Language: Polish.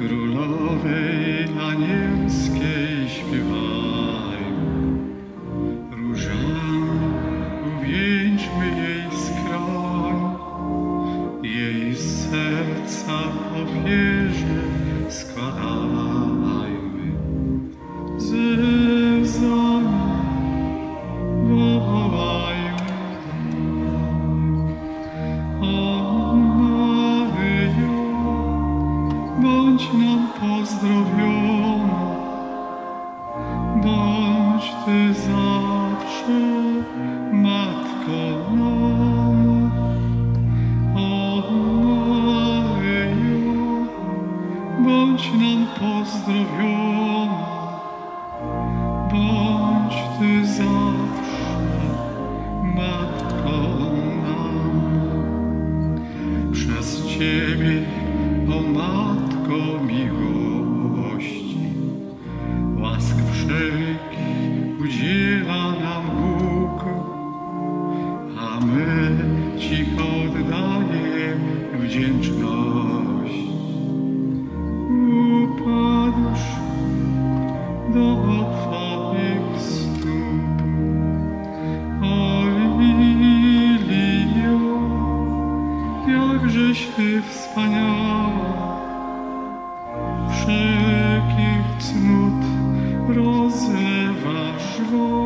Królowej anielskiej śpiewajmy, różami uwieńczmy jej skraj, jej serca ofierze składajmy. Pozdrowiona, bądź Ty zawsze Matką nam. O Maryjo, bądź nam pozdrowiona, bądź Ty zawsze Matką nam. Przez Ciebie, o Matko wszelkich cnót rozlewasz woń.